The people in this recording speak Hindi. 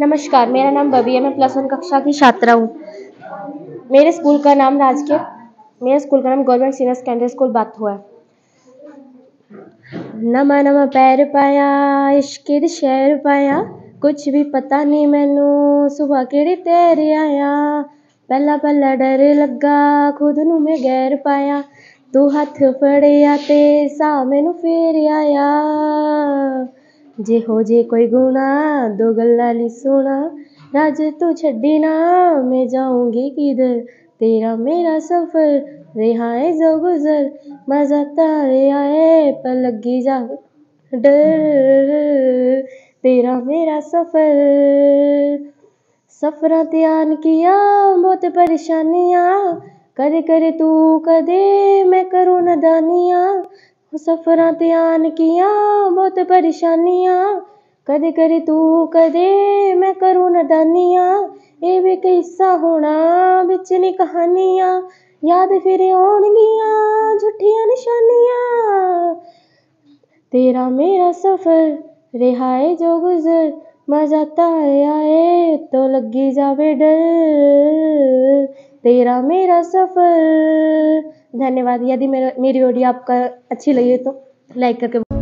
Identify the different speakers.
Speaker 1: नमस्कार, मेरा नाम बबी है, मैं प्लस वन कक्षा की छात्रा हूँ। मेरे स्कूल का नाम राजकीय, मेरे स्कूल का नाम गवर्नमेंट सीनियर सेकेंडरी स्कूल बात हुआ है। नमा नमा पैर पाया, इश्क दे शहर पाया, कुछ भी पता नहीं मैनू, सुबह केड़े तेरे आया। पहला पहला डर लगा, खुद नू मैं गैर पाया। तू हथ फड़िया ते सा मैनू फेर आया। जे होजे कोई गुना दो गल्ला नी सोना राज तू छी ना मैं जाऊँगी किधर तेरा मेरा सफ़र रिहाए जो गुजर मज़ा तारे आए पर लगी जा डर तेरा मेरा सफ़र सफ़र ध्यान किया बहुत परेशानियाँ कर कर तू कदे मैं करूँ नदानियाँ सफरां त्यान किया, बहुत परेशानियाँ। कद करें तू, कदें मैं करूँ नदानियाँ। एह् बी इक हिस्सा होना, बिच नी क्हानियाँ। याद फिर आनगिया झूठिया नशानियाँ। तेरा मेरा सफ़र, रिहा है जो गुजर। मजाता आया ऐ तो लगी जावे डर। तेरा मेरा सफ़र धन्यवाद। यदि मेरा मेरी ऑडियो आपका अच्छी लगी तो लाइक करके